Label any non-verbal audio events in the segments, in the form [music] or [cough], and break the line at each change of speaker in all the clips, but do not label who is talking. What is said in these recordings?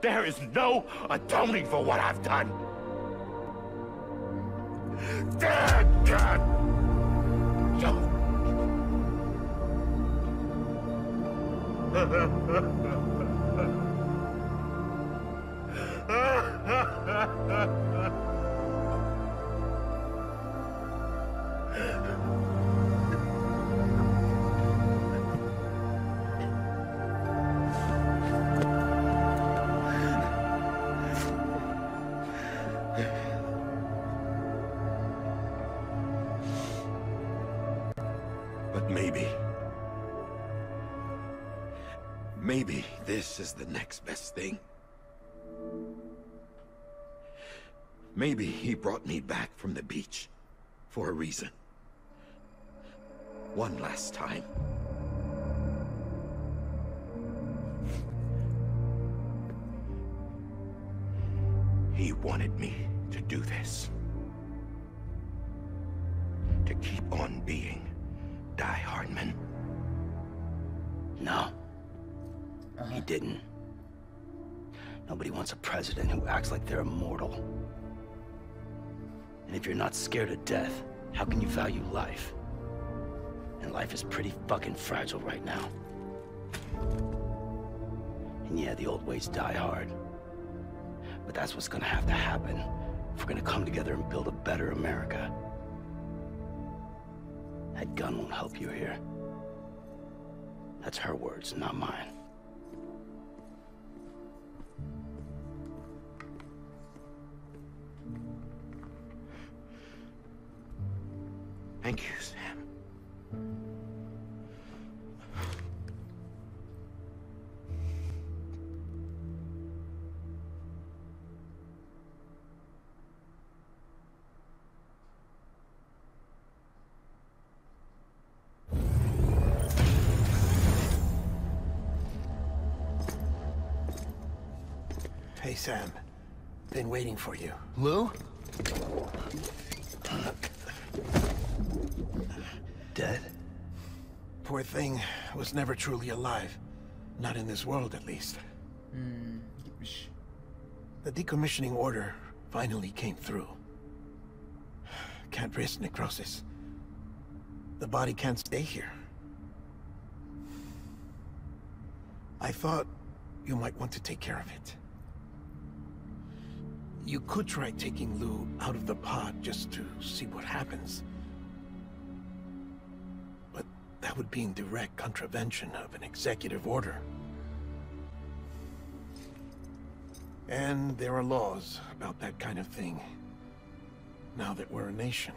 There is no atoning for what I've done. Dad, God! But thing. Maybe he brought me back from the beach for a reason. One last time. He wanted me to do this. To keep on being Die Hardman.
No. He didn't. Nobody wants a president who acts like they're immortal. And if you're not scared of death, how can you value life? And life is pretty fucking fragile right now. And yeah, the old ways die hard. But that's what's gonna have to happen if we're gonna come together and build a better America. That gun won't help you here. That's her words, not mine.
Waiting for you.
Lou?
Dead?
Poor thing was never truly alive. Not in this world, at least.
Gitmiş.
The decommissioning order finally came through. Can't risk necrosis. The body can't stay here. I thought you might want to take care of it. You could try taking Lou out of the pod just to see what happens. But that would be in direct contravention of an executive order. And there are laws about that kind of thing. Now that we're a nation.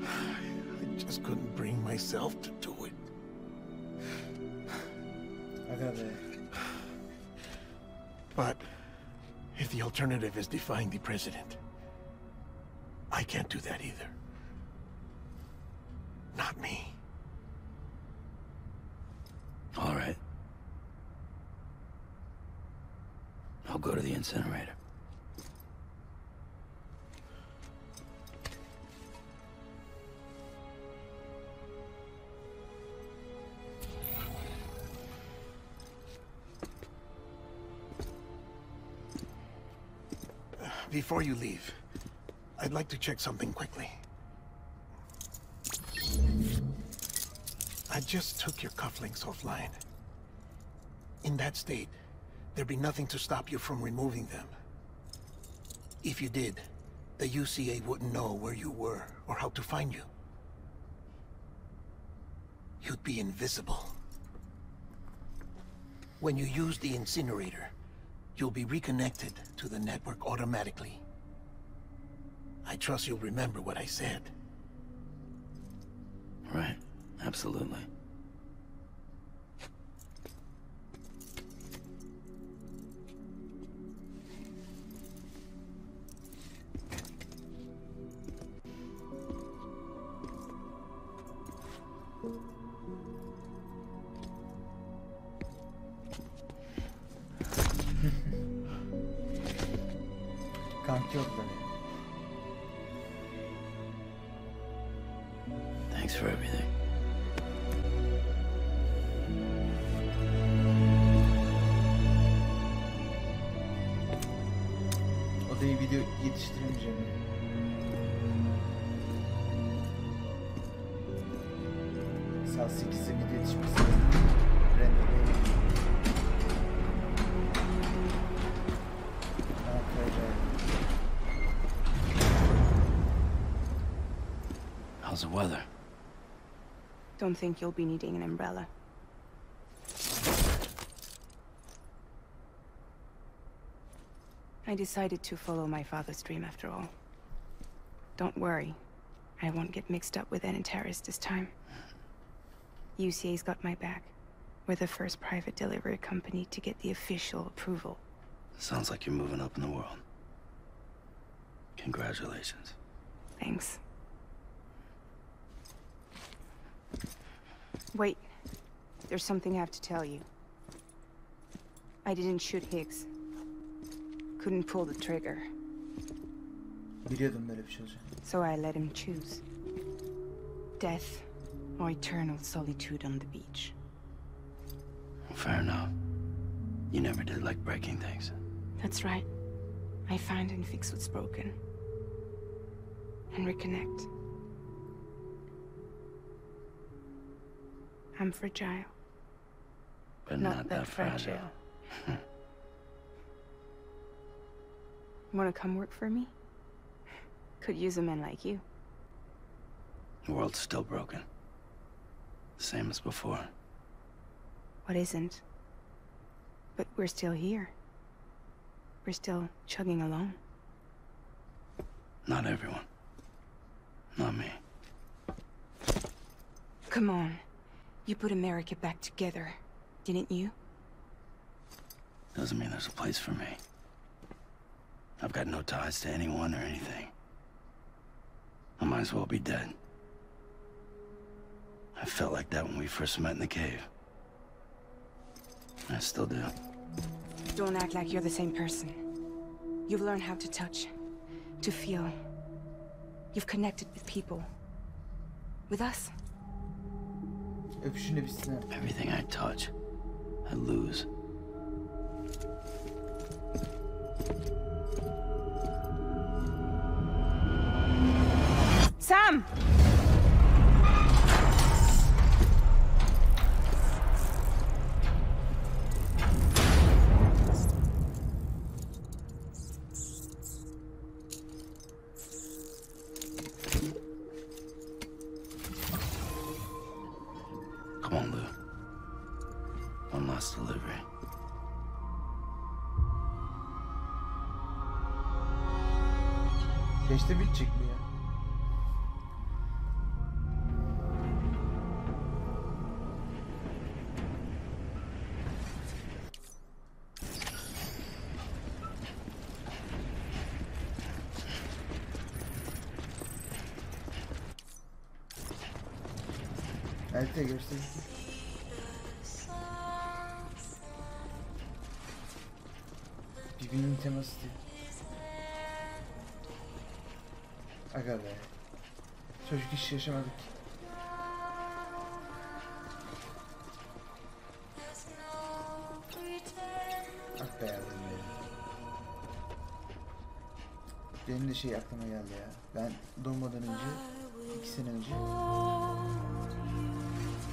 [sighs] I just couldn't bring myself to But if the alternative is defying the president, I can't do that either. Before you leave, I'd like to check something quickly. I just took your cufflinks offline. In that state, there'd be nothing to stop you from removing them. If you did, the UCA wouldn't know where you were or how to find you. You'd be invisible. When you use the incinerator, you'll be reconnected to the network automatically. I trust you'll remember what I said.
Right. Absolutely.
違っだ
ね。The weather?
Don't think you'll be needing an umbrella. I decided to follow my father's dream after all. Don't worry. I won't get mixed up with any terrorists this time. UCA's got my back. We're the first private delivery company to get the official approval.
Sounds like you're moving up in the world. Congratulations.
Thanks. Wait. There's something I have to tell you. I didn't shoot Higgs. Couldn't pull the trigger,
Biliyordum böyle bir şey olacak.
so I let him choose. Death or eternal solitude on the beach.
Fair enough. You never did like breaking things.
That's right. I find and fix what's broken. And reconnect. I'm fragile.
But not, that, fragile. [laughs]
Wanna come work for me? Could use a man like you.
The world's still broken. Same as before.
What isn't? But we're still here. We're still chugging along.
Not everyone. Not me.
Come on. You put America back together, didn't you?
Doesn't mean there's a place for me. I've got no ties to anyone or anything. I might as well be dead. I felt like that when we first met in the cave. I still do.
Don't act like you're the same person. You've learned how to touch, to feel. You've connected with people. With us.
Öpüşünle bitsin.
Everything I touch, I lose.
Sam!
5'te bitecek mi ya? Elite göstereyim. Birbirinin teması değil. Aga be. Çocuk hiç yaşamadık. Ah be benim. Benim de şey aklıma geldi ya. Ben doğmadan önce, iki sene önce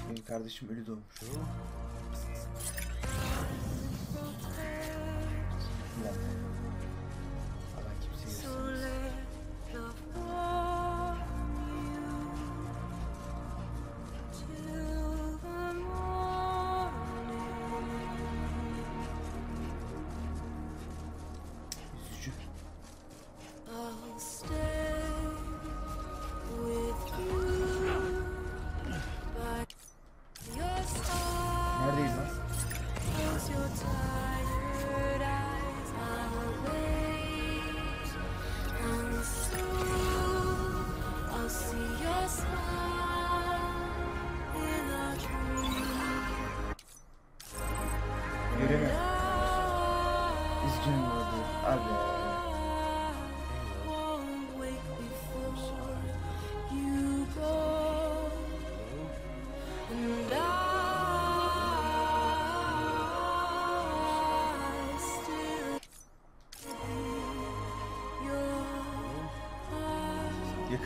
benim kardeşim ölü doğmuş.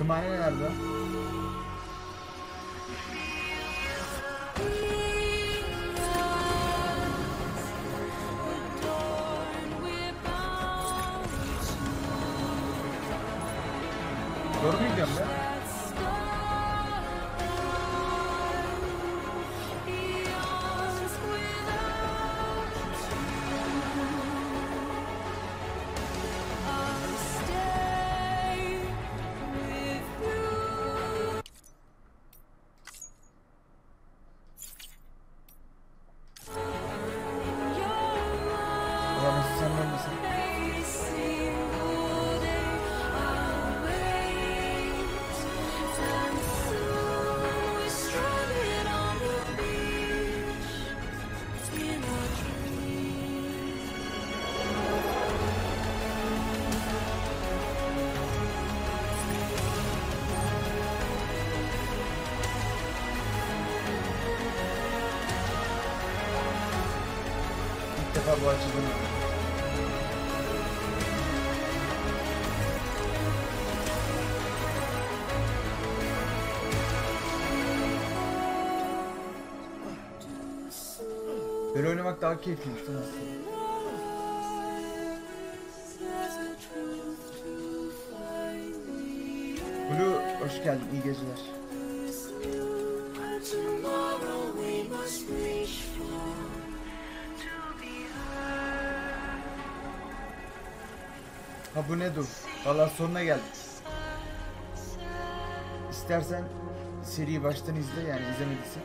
Nerede? Doğru defa bu açılım. Böyle oynamak daha keyifliymiş aslında? Blue hoş geldin iyi geceler. Ha bu ne dur? Valla sonuna geldik. İstersen seriyi baştan izle yani izlemediysen.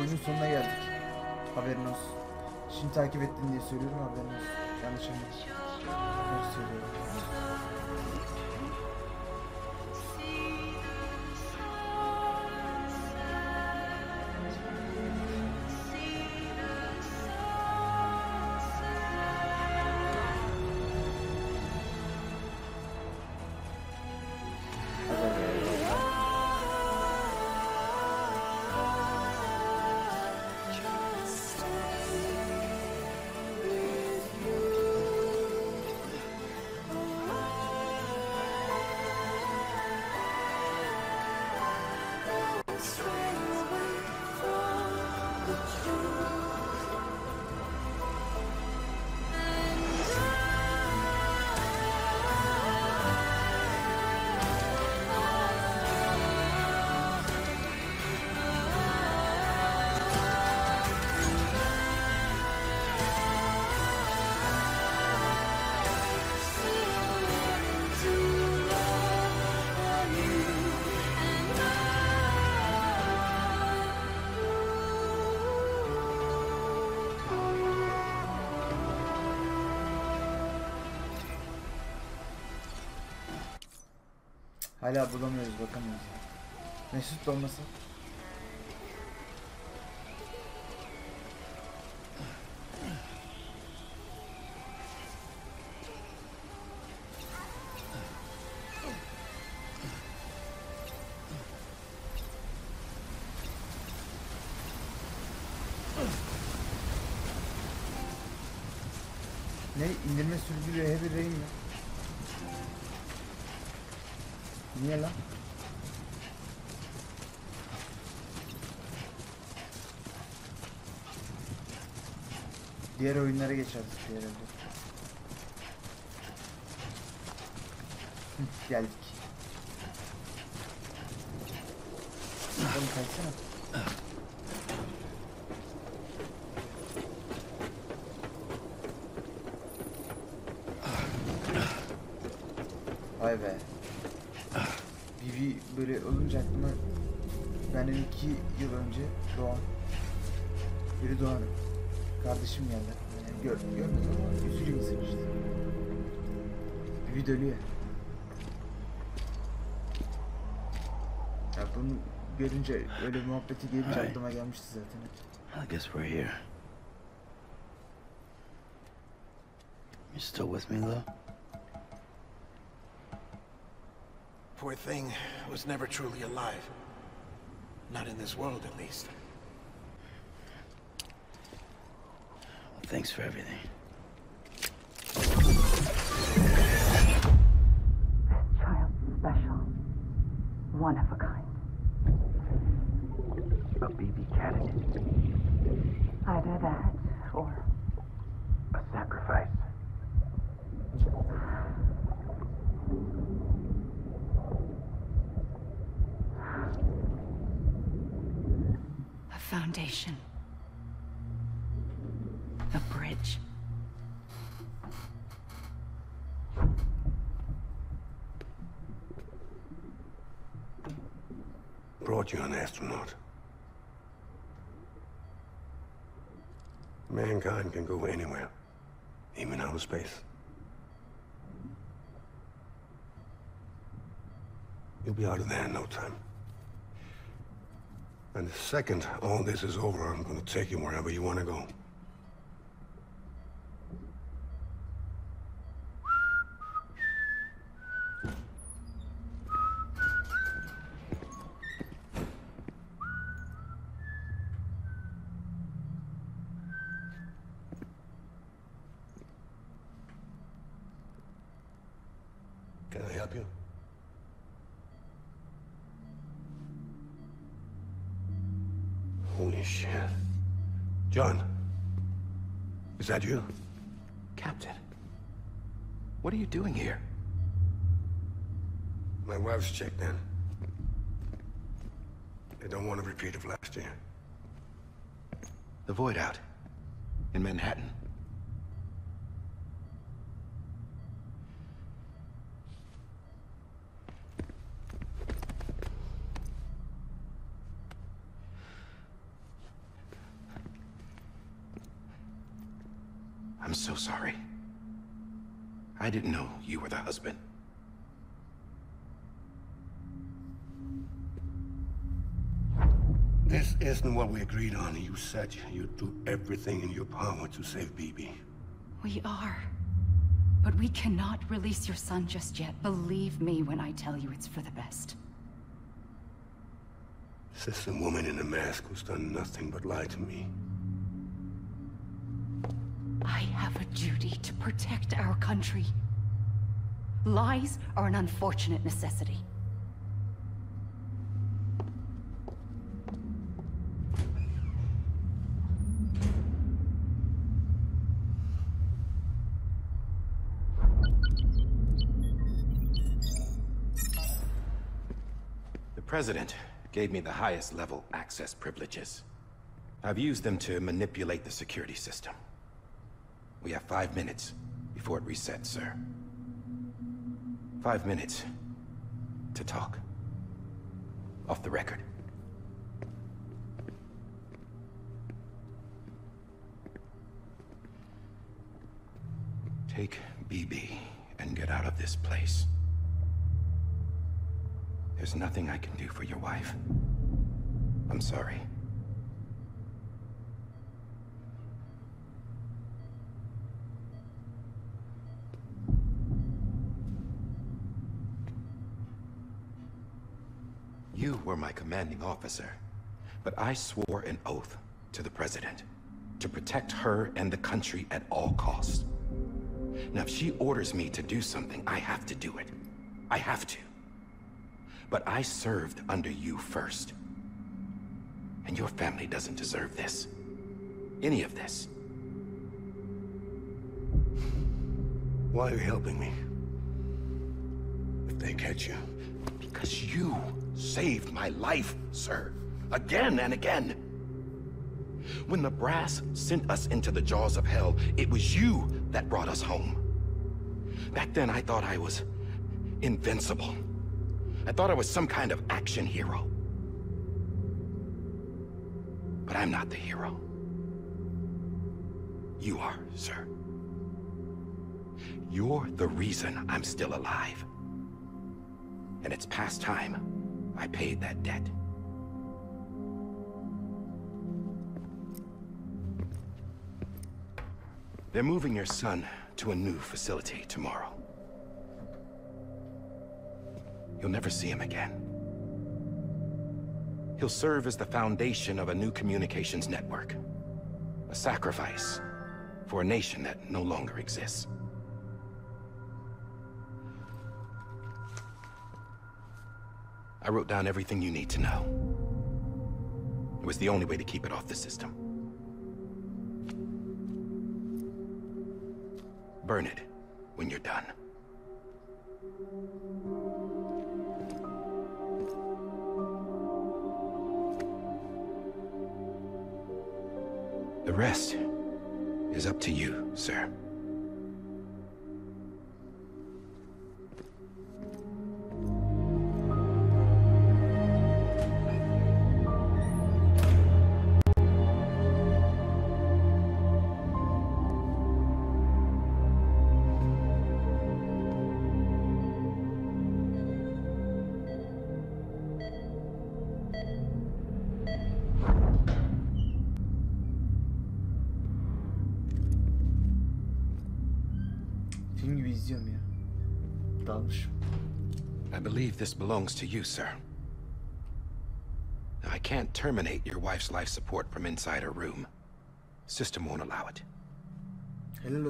Oyunun sonuna geldik. Haberin olsun. Şimdi takip ettin diye söylüyorum haberin olsun. Yanlış anladın. Ters söylüyorum. Hala bulamıyoruz bakamıyoruz. Mesut da olmasa. Ne indirme sürücü Heavy Rain mi? Lan? Diğer oyunlara geçerdik diğer evde. Geldik. Oğlum kaçsana. Vay be. Böyle olunca aklıma benden iki yıl önce doğan biri doğan kardeşim geldi. Yani gör, görmedim ama yüzüyle insan işte. Vivi dönüyor. Ya bunu görünce öyle muhabbeti gelince aklıma gelmişti zaten.
I guess we're here. You still with me, though?
Poor thing was never truly alive. Not in this world, at least.
Well, thanks for everything.
Child special. beheaded.
Either that, or
A sacrifice.
a foundation. A bridge.
Brought you an astronaut. Mankind can go anywhere, even outer space. You'll be out of there in no time. And the second all this is over, I'm gonna take you wherever you wanna go. Can I help you? Holy shit. John. Is that you?
Captain, what are you doing here?
My wife's checked in. They don't want a repeat of last year.
The Void Out. In Manhattan. I'm so sorry. I didn't know you were the husband.
This isn't what we agreed on. You said you'd do everything in your power to save BB.
We are. But we cannot release your son just yet. Believe me when I tell you it's for the best.
This is a woman in a mask who's done nothing but lie to me.
I have a duty to protect our country. Lies are an unfortunate necessity.
The President gave me the highest level access privileges. I've used them to manipulate the security system. We have five minutes before it resets, sir. Five minutes to talk. Off the record. Take BB and get out of this place. There's nothing I can do for your wife. I'm sorry. You were my commanding officer, but I swore an oath to the President to protect her and the country at all costs. Now, if she orders me to do something, I have to do it. I have to. But I served under you first. And your family doesn't deserve this. Any of this.
Why are you helping me? If they catch you,
Because you saved my life, sir. Again and again. When the brass sent us into the jaws of hell, it was you that brought us home. Back then, I thought I was invincible. I thought I was some kind of action hero. But I'm not the hero. You are, sir. You're the reason I'm still alive. And it's past time I paid that debt. They're moving your son to a new facility tomorrow. You'll never see him again. He'll serve as the foundation of a new communications network. A sacrifice for a nation that no longer exists. I wrote down everything you need to know. It was the only way to keep it off the system. Burn it when you're done. The rest is up to you, sir. This belongs to you, sir. I can't terminate your wife's life support from inside her room. System won't allow it.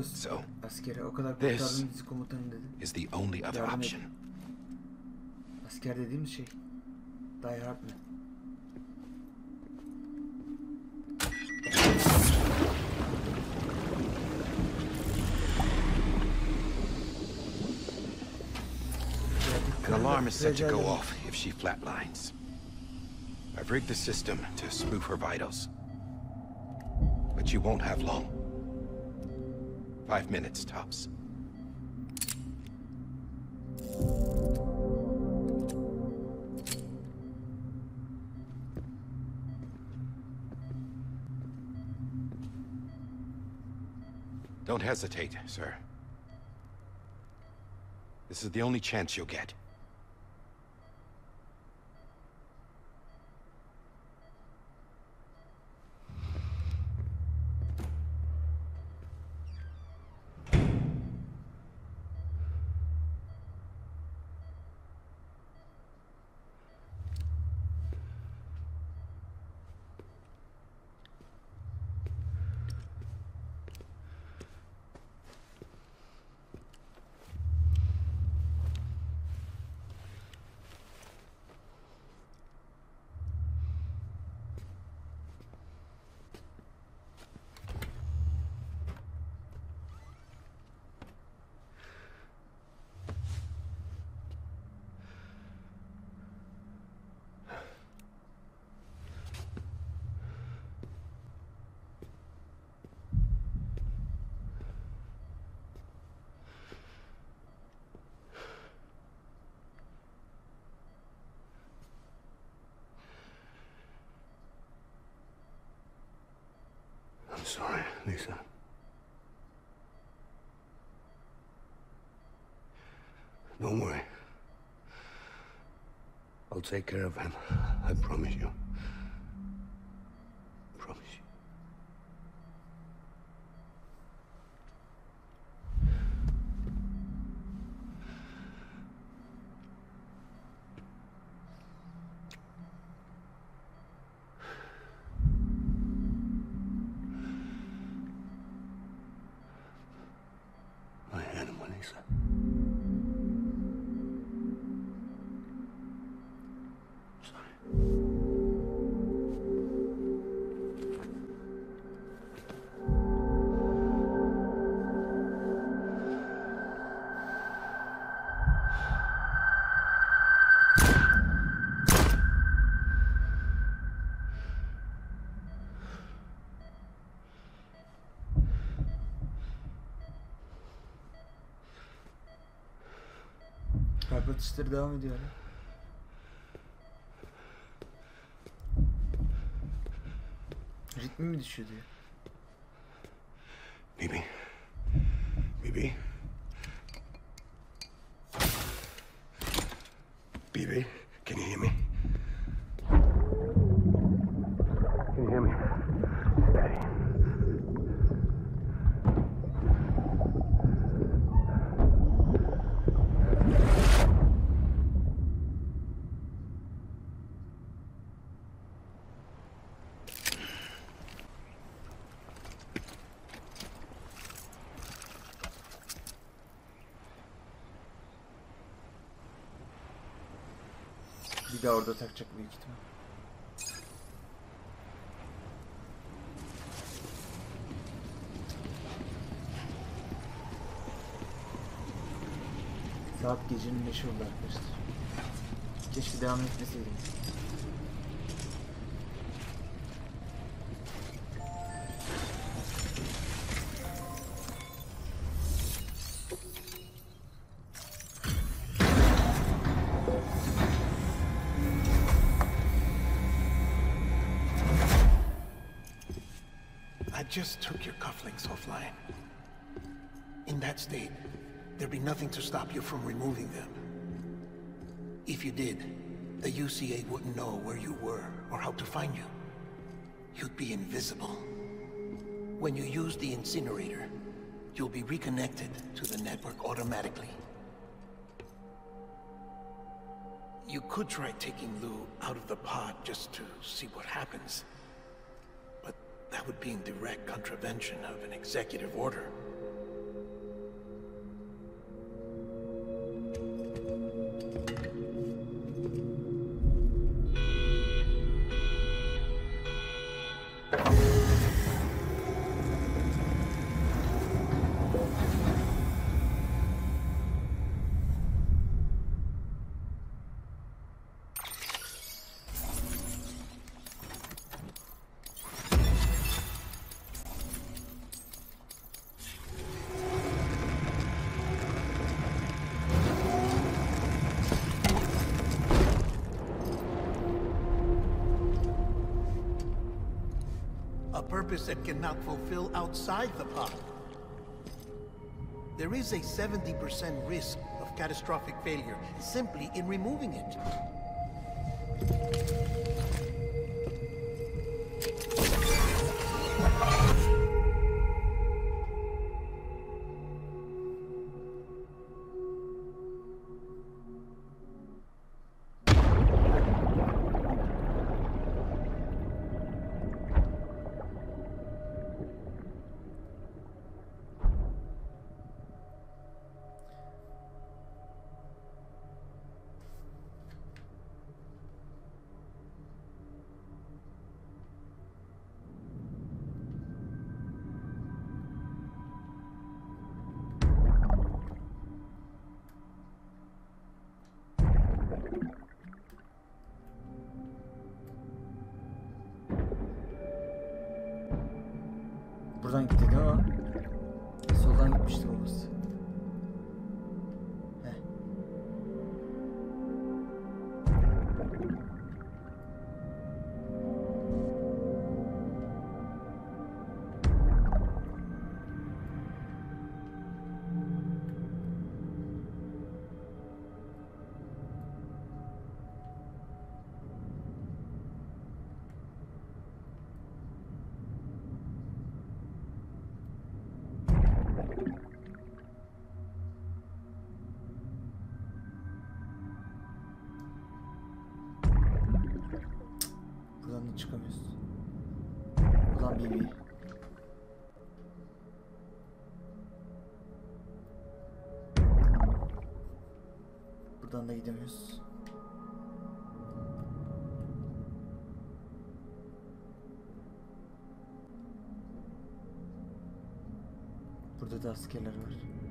So,
Askere o kadar
this
kurtardın bizi komutanım dedi.
Is the only other option.
Asker dediğimiz şey. Mı?
An alarm is set to go off if she flatlines. I've rigged the system to spoof her vitals. But you won't have long. Five minutes, tops. Don't hesitate, sir. This is the only chance you'll get.
I'm sorry, Lisa. Don't worry. I'll take care of him. I promise you.
Kalp atışları devam ediyor hala. Ritmi mi düşüyor diyor. orada takacak büyük ihtimal. Saat gecenin 5 oldu arkadaşlar. Keşke devam etmeseydim.
Just took your cufflinks offline. In that state, there'd be nothing to stop you from removing them. If you did, the UCA wouldn't know where you were or how to find you. You'd be invisible. When you use the incinerator, you'll be reconnected to the network automatically. You could try taking Lou out of the pod just to see what happens. That would be in direct contravention of an executive order. Purpose that cannot fulfill outside the pod. There is a 70% risk of catastrophic failure simply in removing it.
BB. Buradan da gidemiyoruz. Burada da askerler var.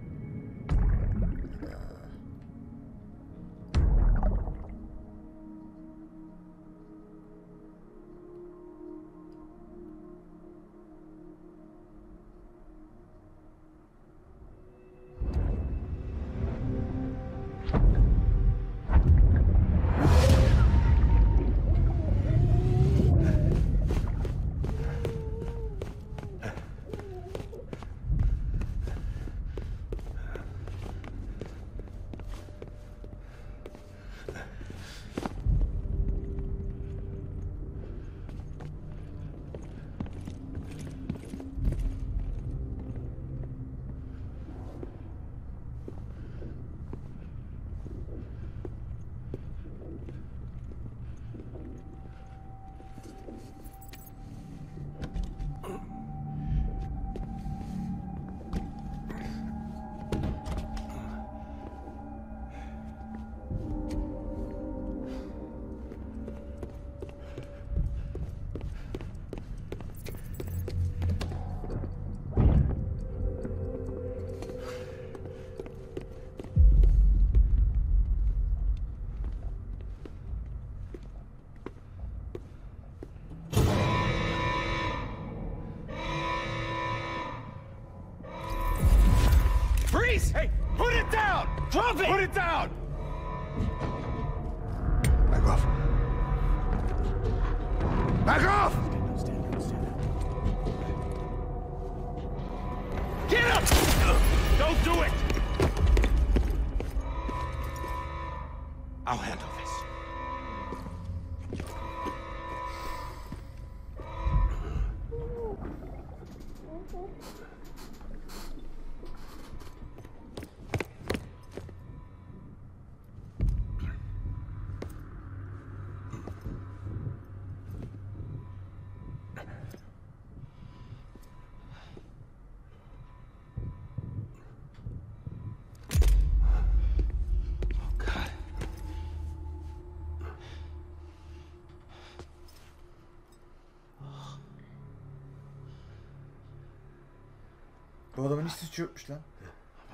Bu adamın hiç suçu yokmuş lan.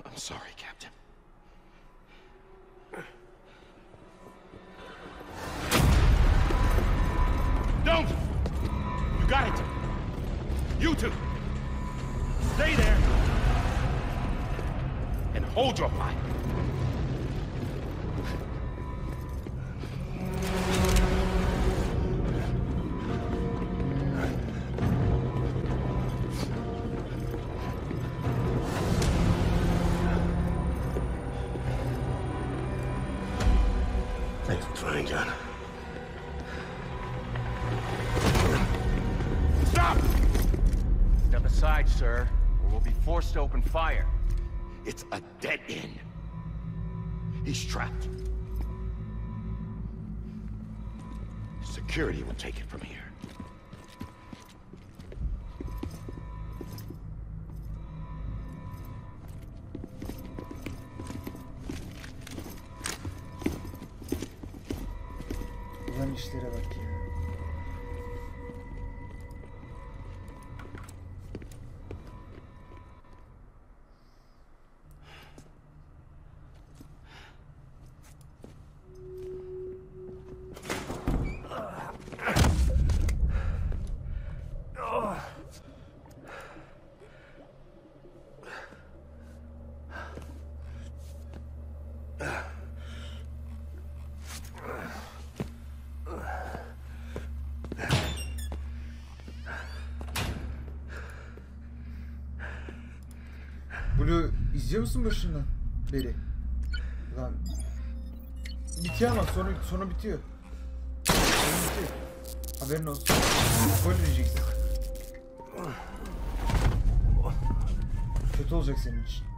I'm sorry, Captain. Don't! You got it! You two! Stay there! And hold your fire!
Open fire.
It's a dead end. He's trapped. Security will take it from here.
İzliyor musun başından beri? Lan bitiyor ama sonu sonu bitiyor. Sonu bitiyor. Haberin olsun. Gol yiyeceksin. Kötü olacak senin için.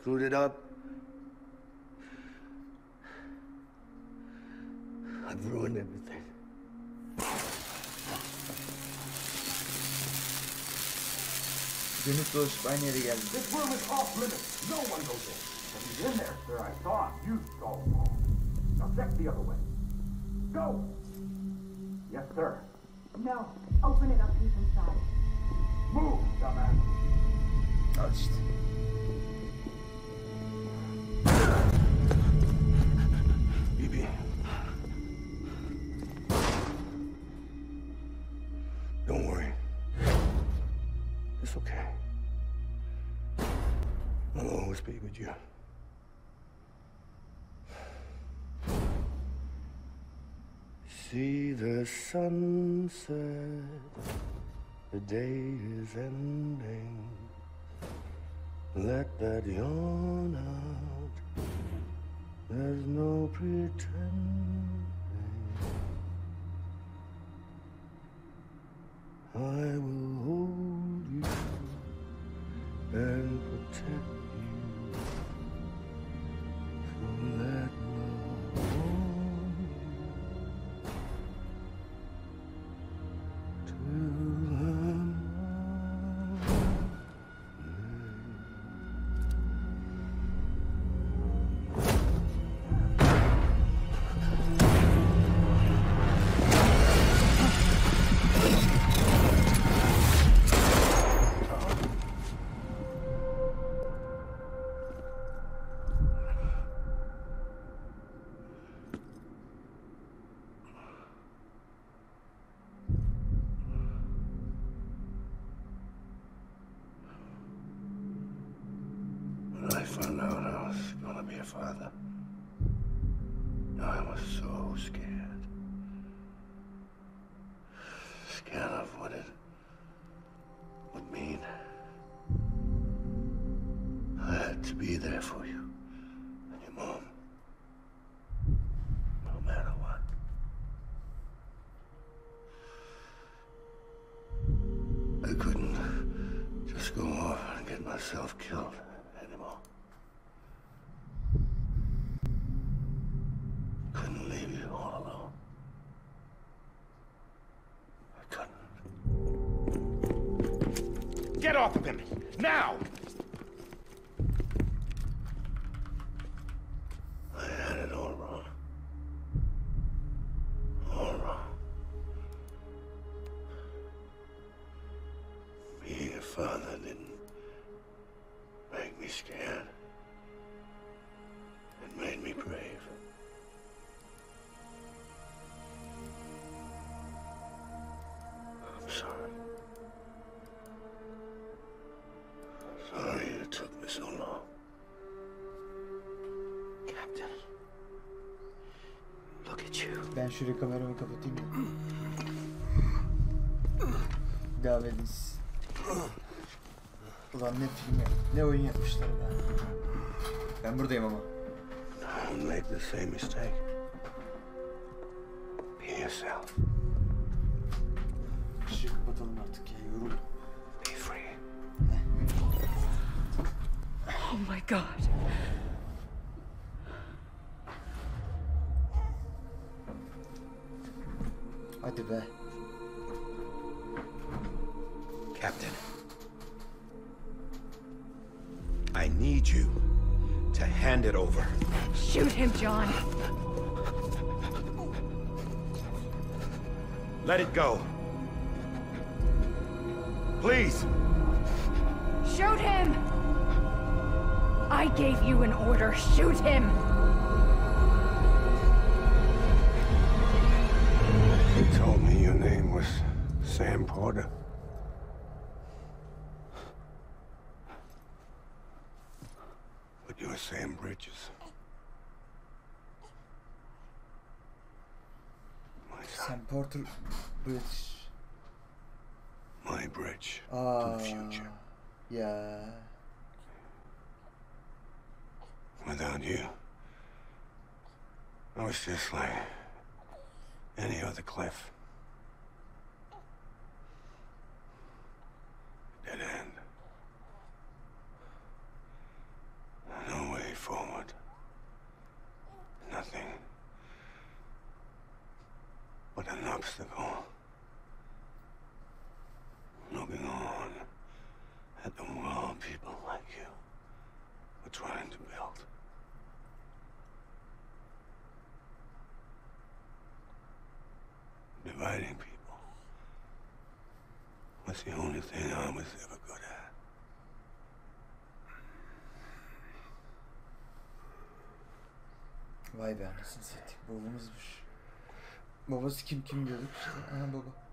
Screwed it up. I've ruined everything.
Dönüp dolaşıp aynı yere geldik.
This room is off limits. No one goes in. But he's in there, sir. I saw him. You saw him. Now check the other way. Go! Yes, sir.
No. Open it up deep inside.
Move, dumbass.
It's okay. I'll always be with you. See the sunset, the day is ending. Let that yawn out. There's no pretending. I will hold you and protect father, I was so scared. Scared of what it would mean. I had to be there for you and your mom.
Şuraya kameramı kapatayım ya. Devam edin siz. Ulan ne film ne oyun yapmışlar be. Ben buradayım ama.
Don't make the same mistake. Be yourself.
Işığı kapatalım artık ya yoruldum.
Be free.
Oh my god.
Hadi be.
Captain. I need you to hand it over.
Shoot him, John.
Let it go. Please.
Shoot him! I gave you an order. Shoot him!
Sam Porter. But you're Sam Bridges. My son,
Sam Porter Bridges.
my bridge
Aa,
to the uh, future.
ya.
Without you, I was just like any other cliff. Dead end. No way forward. Nothing but an obstacle. Looking on at the world people like you were trying to build. Dividing people was the only thing I was ever good at.
Vay be anasını satayım. Babamızmış. Babası kim kim diyorduk işte. Baba.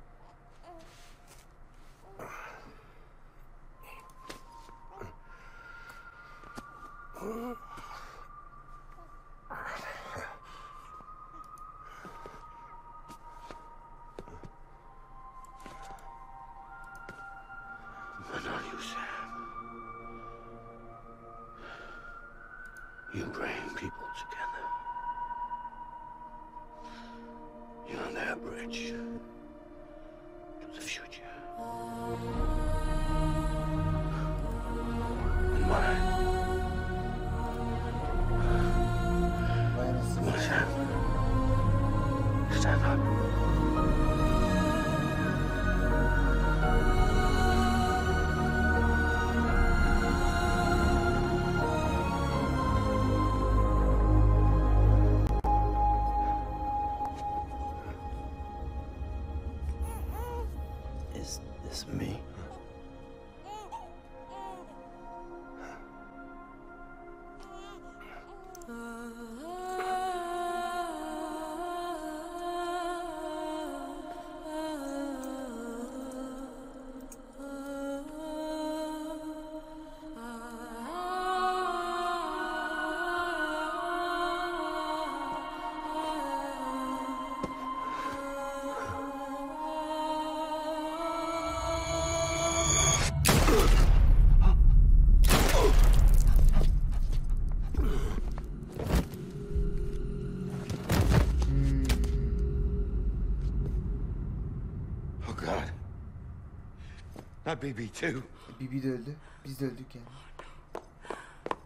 Not
BB too.
Bibi de öldü. Biz de öldük yani.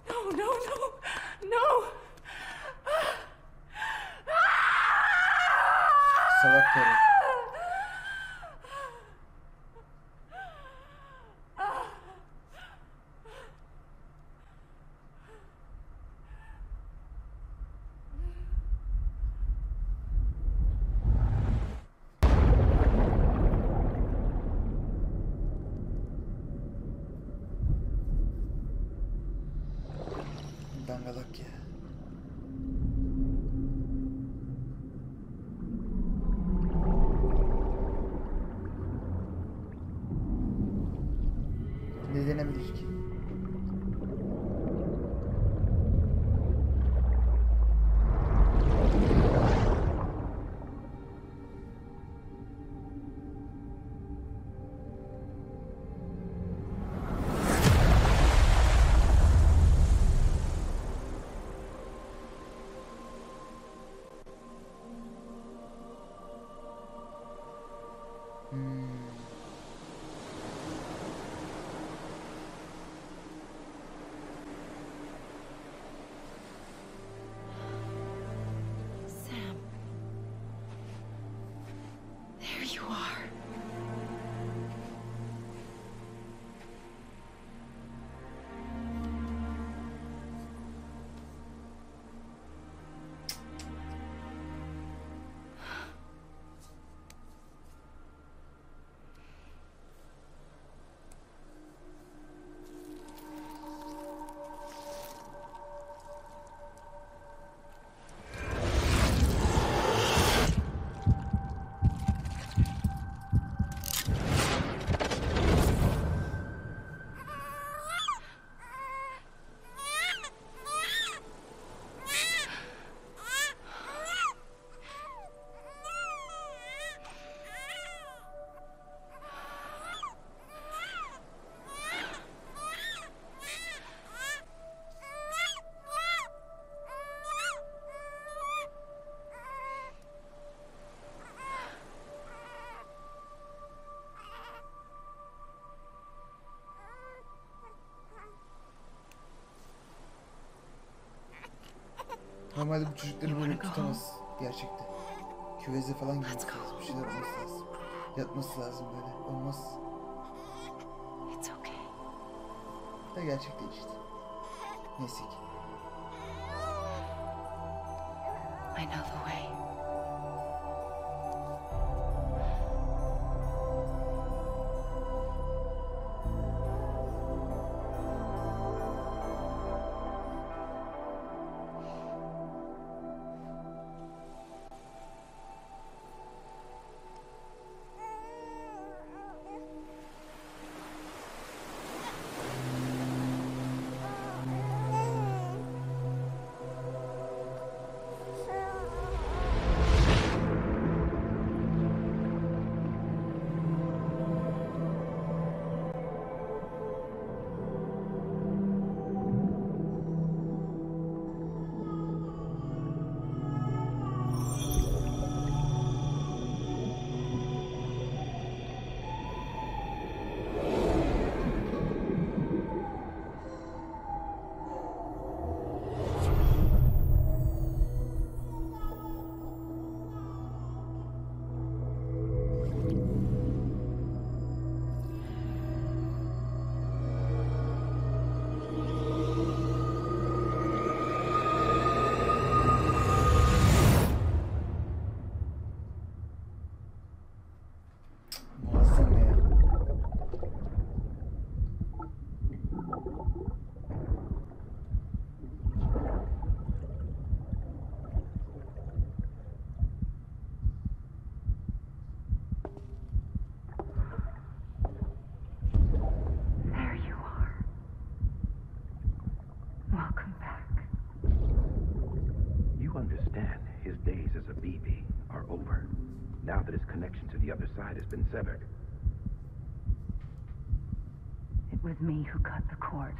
No, no, no, no!
Salak karı. Normalde bu çocukları böyle tutamaz. Gerçekten. Küveze falan girmesi lazım. Bir şeyler olması lazım. Yatması lazım böyle. Olmaz.
It's okay.
Da gerçek değil işte. Neyse ki.
I know the me who cut the cord.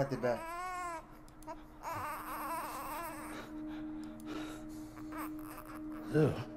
Hadi be.
Lou.